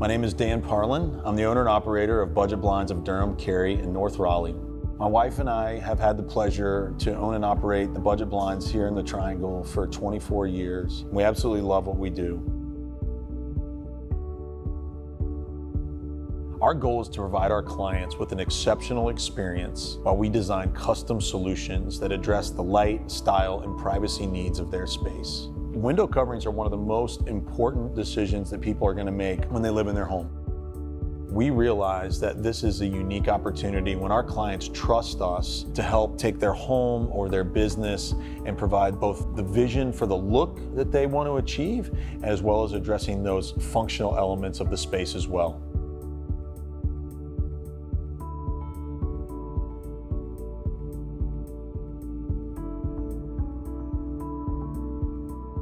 My name is Dan Parlin. I'm the owner and operator of Budget Blinds of Durham, Cary, and North Raleigh. My wife and I have had the pleasure to own and operate the Budget Blinds here in the Triangle for 24 years. We absolutely love what we do. Our goal is to provide our clients with an exceptional experience while we design custom solutions that address the light, style, and privacy needs of their space. Window coverings are one of the most important decisions that people are going to make when they live in their home. We realize that this is a unique opportunity when our clients trust us to help take their home or their business and provide both the vision for the look that they want to achieve, as well as addressing those functional elements of the space as well.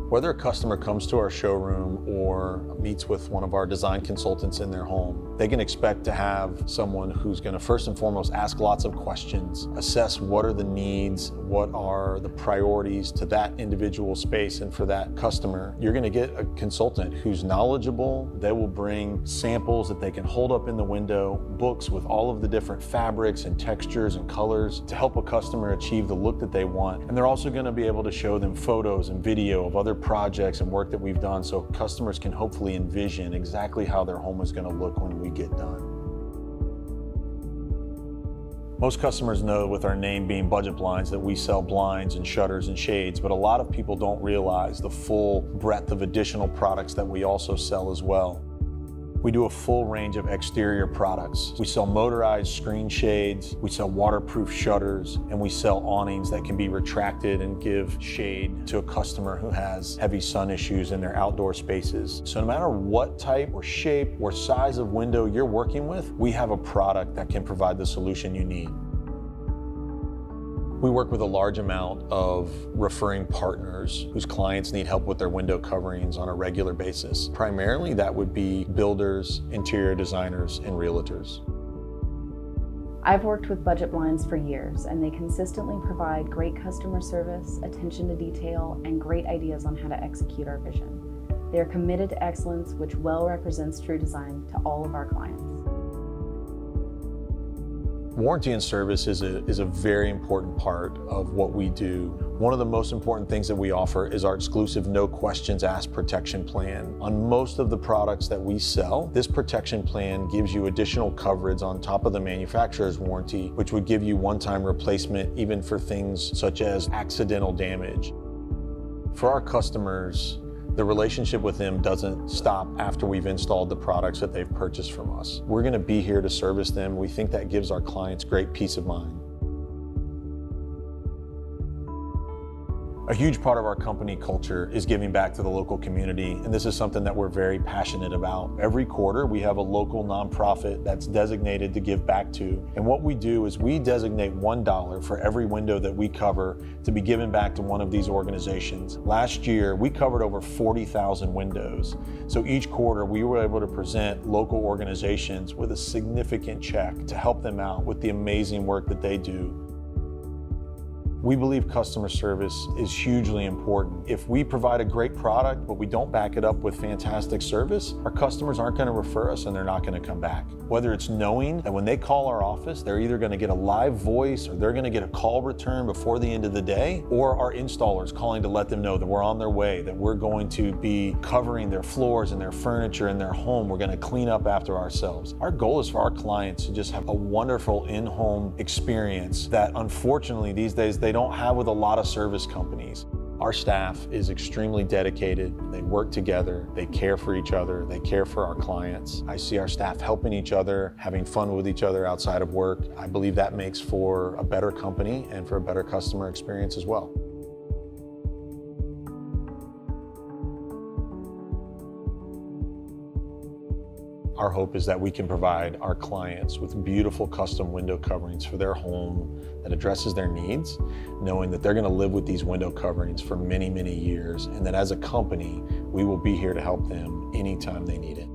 Whether a customer comes to our showroom or meets with one of our design consultants in their home, they can expect to have someone who's going to first and foremost ask lots of questions, assess what are the needs, what are the priorities to that individual space and for that customer. You're going to get a consultant who's knowledgeable. They will bring samples that they can hold up in the window, books with all of the different fabrics and textures and colors to help a customer achieve the look that they want. And they're also going to be able to show them photos and video of other projects and work that we've done so customers can hopefully envision exactly how their home is going to look when we get done. Most customers know with our name being Budget Blinds that we sell blinds and shutters and shades, but a lot of people don't realize the full breadth of additional products that we also sell as well. We do a full range of exterior products. We sell motorized screen shades, we sell waterproof shutters, and we sell awnings that can be retracted and give shade to a customer who has heavy sun issues in their outdoor spaces. So no matter what type or shape or size of window you're working with, we have a product that can provide the solution you need. We work with a large amount of referring partners whose clients need help with their window coverings on a regular basis. Primarily, that would be builders, interior designers, and realtors. I've worked with budget blinds for years, and they consistently provide great customer service, attention to detail, and great ideas on how to execute our vision. They are committed to excellence, which well represents true design to all of our clients. Warranty and service is a, is a very important part of what we do. One of the most important things that we offer is our exclusive no questions asked protection plan. On most of the products that we sell, this protection plan gives you additional coverage on top of the manufacturer's warranty, which would give you one-time replacement even for things such as accidental damage. For our customers, the relationship with them doesn't stop after we've installed the products that they've purchased from us. We're going to be here to service them. We think that gives our clients great peace of mind. A huge part of our company culture is giving back to the local community, and this is something that we're very passionate about. Every quarter, we have a local nonprofit that's designated to give back to, and what we do is we designate $1 for every window that we cover to be given back to one of these organizations. Last year, we covered over 40,000 windows, so each quarter we were able to present local organizations with a significant check to help them out with the amazing work that they do we believe customer service is hugely important. If we provide a great product, but we don't back it up with fantastic service, our customers aren't going to refer us and they're not going to come back. Whether it's knowing that when they call our office, they're either going to get a live voice or they're going to get a call return before the end of the day, or our installers calling to let them know that we're on their way, that we're going to be covering their floors and their furniture in their home. We're going to clean up after ourselves. Our goal is for our clients to just have a wonderful in-home experience that unfortunately these days they they don't have with a lot of service companies. Our staff is extremely dedicated. They work together, they care for each other, they care for our clients. I see our staff helping each other, having fun with each other outside of work. I believe that makes for a better company and for a better customer experience as well. Our hope is that we can provide our clients with beautiful custom window coverings for their home that addresses their needs, knowing that they're going to live with these window coverings for many, many years, and that as a company, we will be here to help them anytime they need it.